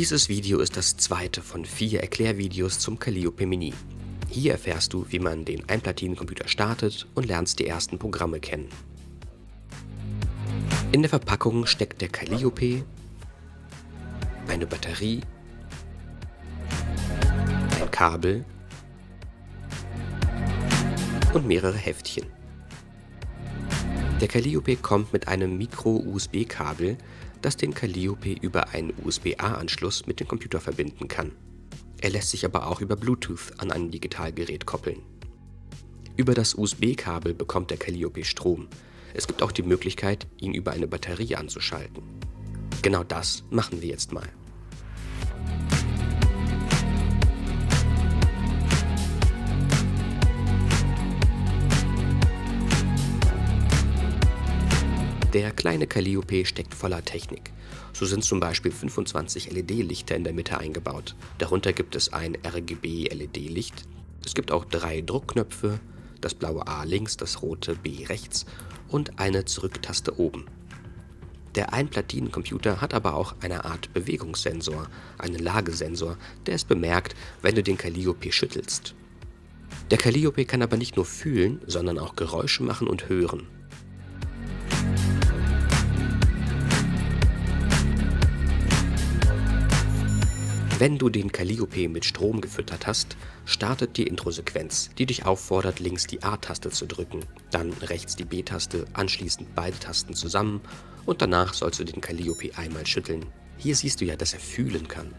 Dieses Video ist das zweite von vier Erklärvideos zum Calliope Mini. Hier erfährst du, wie man den Einplatinencomputer startet und lernst die ersten Programme kennen. In der Verpackung steckt der Calliope, eine Batterie, ein Kabel und mehrere Heftchen. Der Calliope kommt mit einem Micro-USB-Kabel, das den Calliope über einen USB-A-Anschluss mit dem Computer verbinden kann. Er lässt sich aber auch über Bluetooth an ein Digitalgerät koppeln. Über das USB-Kabel bekommt der Calliope Strom. Es gibt auch die Möglichkeit, ihn über eine Batterie anzuschalten. Genau das machen wir jetzt mal. Der kleine Calliope steckt voller Technik. So sind zum Beispiel 25 LED-Lichter in der Mitte eingebaut. Darunter gibt es ein RGB-LED-Licht. Es gibt auch drei Druckknöpfe, das blaue A links, das rote B rechts und eine Zurücktaste oben. Der Einplatinencomputer hat aber auch eine Art Bewegungssensor, einen Lagesensor, der es bemerkt, wenn du den Calliope schüttelst. Der Calliope kann aber nicht nur fühlen, sondern auch Geräusche machen und hören. Wenn du den Calliope mit Strom gefüttert hast, startet die Introsequenz, die dich auffordert, links die A-Taste zu drücken, dann rechts die B-Taste, anschließend beide Tasten zusammen und danach sollst du den Calliope einmal schütteln. Hier siehst du ja, dass er fühlen kann.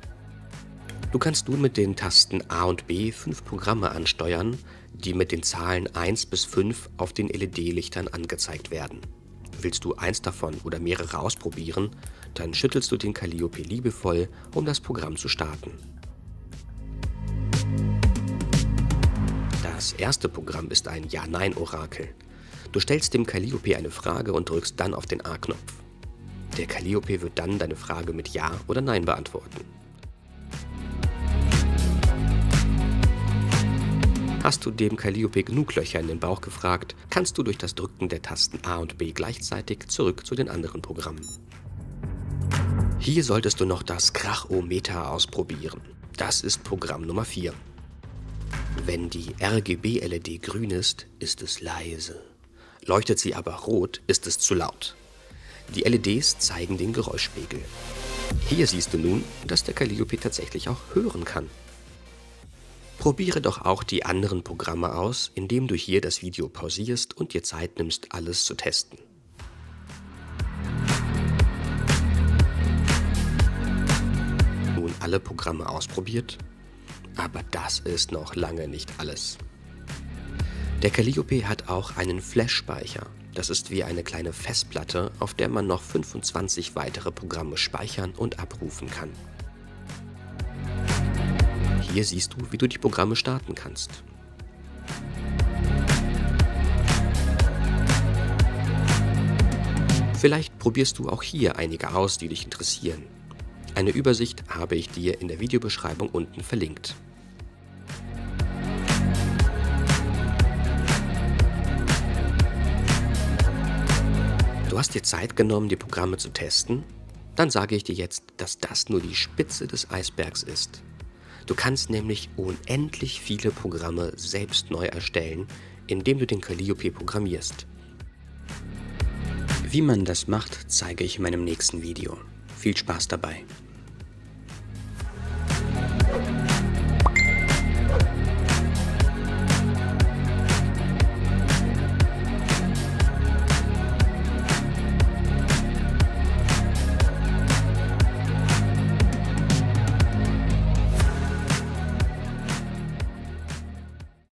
Du kannst nun mit den Tasten A und B fünf Programme ansteuern, die mit den Zahlen 1 bis 5 auf den LED-Lichtern angezeigt werden. Willst du eins davon oder mehrere ausprobieren, dann schüttelst du den Calliope liebevoll, um das Programm zu starten. Das erste Programm ist ein Ja-Nein-Orakel. Du stellst dem Calliope eine Frage und drückst dann auf den A-Knopf. Der Calliope wird dann deine Frage mit Ja oder Nein beantworten. Hast du dem Calliope genug Löcher in den Bauch gefragt, kannst du durch das Drücken der Tasten A und B gleichzeitig zurück zu den anderen Programmen. Hier solltest du noch das Krachometer ausprobieren. Das ist Programm Nummer 4. Wenn die RGB-LED grün ist, ist es leise. Leuchtet sie aber rot, ist es zu laut. Die LEDs zeigen den Geräuschpegel. Hier siehst du nun, dass der Calliope tatsächlich auch hören kann. Probiere doch auch die anderen Programme aus, indem du hier das Video pausierst und dir Zeit nimmst, alles zu testen. alle Programme ausprobiert, aber das ist noch lange nicht alles. Der Calliope hat auch einen Flash-Speicher. Das ist wie eine kleine Festplatte, auf der man noch 25 weitere Programme speichern und abrufen kann. Hier siehst du, wie du die Programme starten kannst. Vielleicht probierst du auch hier einige aus, die dich interessieren. Eine Übersicht habe ich dir in der Videobeschreibung unten verlinkt. Du hast dir Zeit genommen, die Programme zu testen? Dann sage ich dir jetzt, dass das nur die Spitze des Eisbergs ist. Du kannst nämlich unendlich viele Programme selbst neu erstellen, indem du den Calliope programmierst. Wie man das macht, zeige ich in meinem nächsten Video. Viel Spaß dabei!